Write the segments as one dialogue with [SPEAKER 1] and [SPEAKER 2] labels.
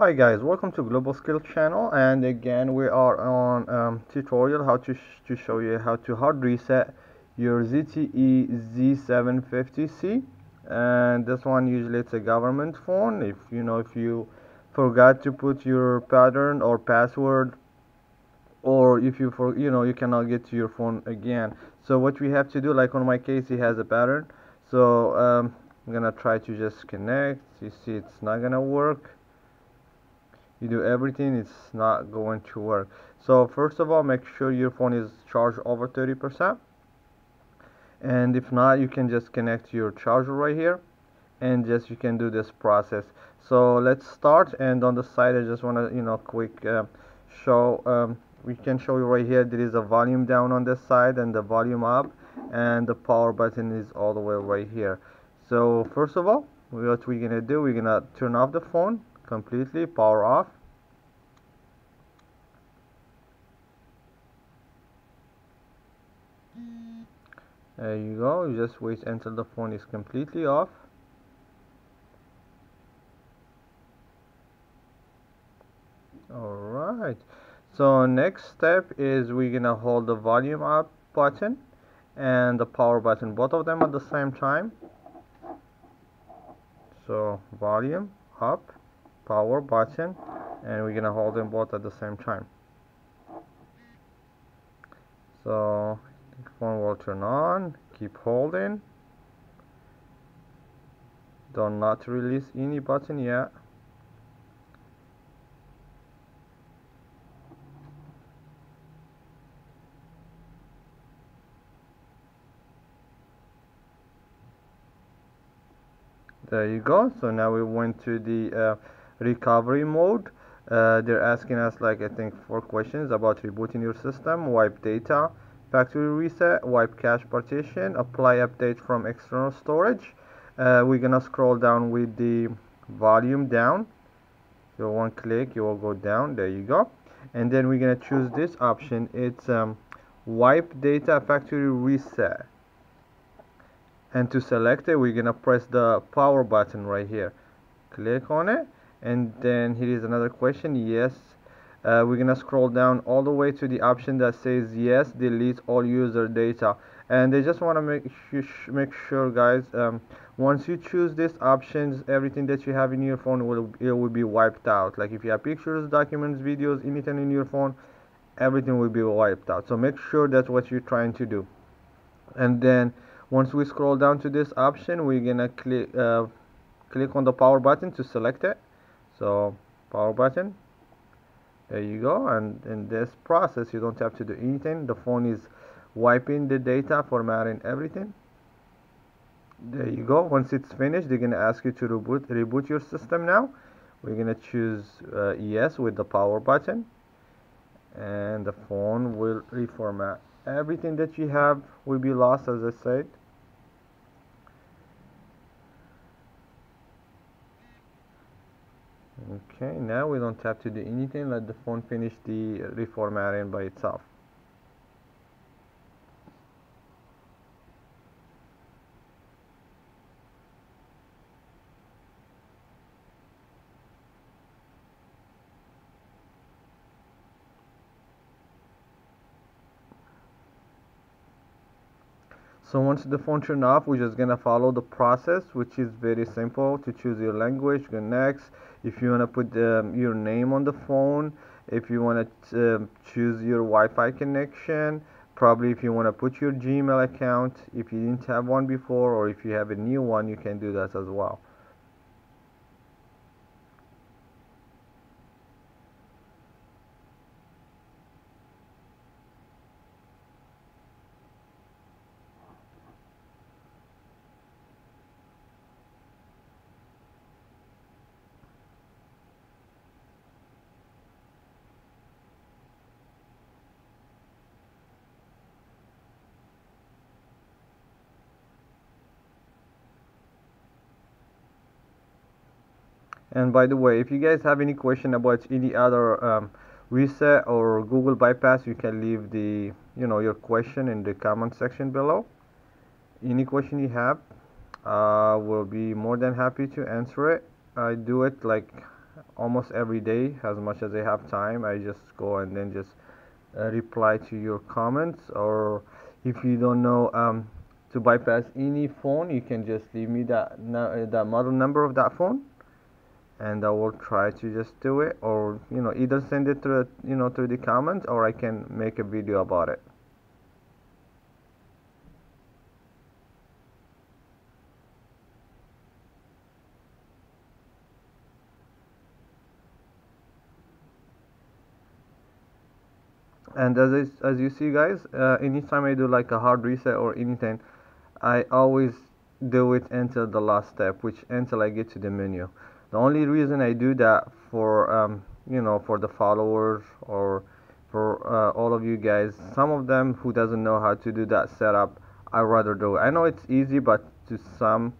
[SPEAKER 1] Hi guys, welcome to Global Skill channel and again we are on um, tutorial how to, sh to show you how to hard reset your ZTE Z750C and this one usually it's a government phone. If you know if you forgot to put your pattern or password or if you for you know you cannot get to your phone again. So what we have to do like on my case it has a pattern. So um, I'm gonna try to just connect. You see it's not gonna work you do everything it's not going to work. So first of all make sure your phone is charged over 30% and if not you can just connect your charger right here and just you can do this process. So let's start and on the side I just want to you know quick uh, show um, we can show you right here there is a volume down on this side and the volume up and the power button is all the way right here. So first of all what we're gonna do we're gonna turn off the phone completely power off. There you go you just wait until the phone is completely off. Alright so next step is we're gonna hold the volume up button and the power button both of them at the same time. So volume up power button and we're gonna hold them both at the same time. So phone will turn on keep holding. Do not release any button yet. There you go. So now we went to the uh, recovery mode. Uh, they're asking us like I think four questions about rebooting your system wipe data factory reset wipe cache partition apply update from external storage. Uh, we're gonna scroll down with the volume down. So one click you will go down. There you go. And then we're gonna choose this option. It's um, wipe data factory reset. And to select it we're gonna press the power button right here. Click on it and then here is another question yes. Uh, we're gonna scroll down all the way to the option that says yes delete all user data. And they just want to make make sure guys um, once you choose this options everything that you have in your phone will it will be wiped out. Like if you have pictures documents videos anything in your phone everything will be wiped out. So make sure that's what you're trying to do. And then once we scroll down to this option we're gonna click uh, click on the power button to select it so power button. There you go. And in this process you don't have to do anything. The phone is wiping the data formatting everything. There you go. Once it's finished they're gonna ask you to reboot reboot your system now. We're gonna choose uh, yes with the power button. And the phone will reformat. Everything that you have will be lost as I said okay now we don't have to do anything. Let the phone finish the reformatting by itself so once the phone turn off we're just gonna follow the process which is very simple to choose your language go next. If you want to put um, your name on the phone if you want to uh, choose your Wi-Fi connection probably if you want to put your Gmail account if you didn't have one before or if you have a new one you can do that as well and by the way if you guys have any question about any other um, reset or Google bypass you can leave the you know your question in the comment section below. Any question you have uh, will be more than happy to answer it. I do it like almost every day as much as I have time. I just go and then just uh, reply to your comments. Or if you don't know um, to bypass any phone you can just leave me that that model number of that phone and I will try to just do it or you know either send it through you know through the comments or I can make a video about it. And as I, as you see guys uh, anytime I do like a hard reset or anything I always do it until the last step which until I get to the menu the only reason I do that for um, you know for the followers or for uh, all of you guys some of them who doesn't know how to do that setup I rather do I know it's easy but to some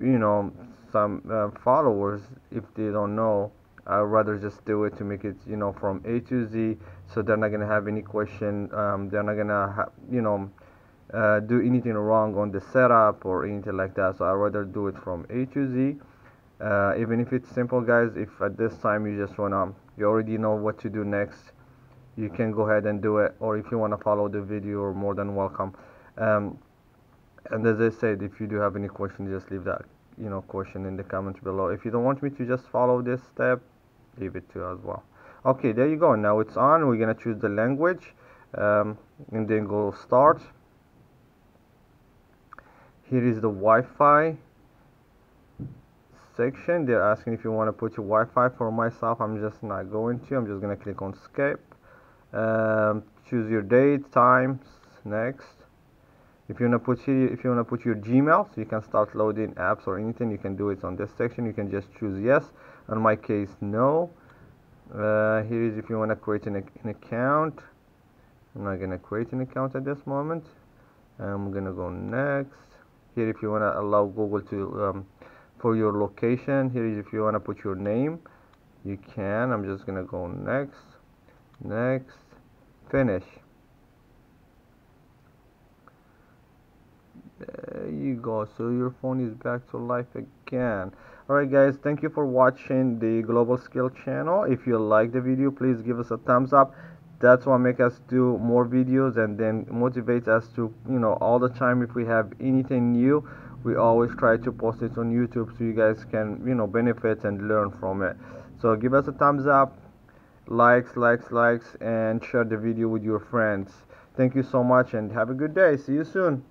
[SPEAKER 1] you know some uh, followers if they don't know I'd rather just do it to make it you know from A to Z so they're not gonna have any question um, they're not gonna have you know uh, do anything wrong on the setup or anything like that. So I'd rather do it from A to Z uh, even if it's simple guys if at this time you just wanna you already know what to do next you can go ahead and do it. Or if you want to follow the video you're more than welcome. Um, and as I said if you do have any questions just leave that you know question in the comments below. If you don't want me to just follow this step leave it to as well. Okay there you go. Now it's on. We're gonna choose the language um, and then go start. Here is the Wi-Fi section they're asking if you want to put your Wi-Fi for myself I'm just not going to I'm just gonna click on skip um, choose your date times next. If you want to put here if you want to put your Gmail so you can start loading apps or anything you can do it on this section. You can just choose yes. In my case no. Uh, here is if you want to create an, an, account. I'm not gonna create an account at this moment. I'm gonna go next. Here if you want to allow Google to um, for your location here is if you want to put your name you can I'm just gonna go next next finish. There you go so your phone is back to life again. Alright guys thank you for watching the global skill channel. If you like the video please give us a thumbs up. That's what make us do more videos and then motivates us to you know all the time if we have anything new we always try to post it on youtube so you guys can you know benefit and learn from it. So give us a thumbs up likes likes likes and share the video with your friends. Thank you so much and have a good day. See you soon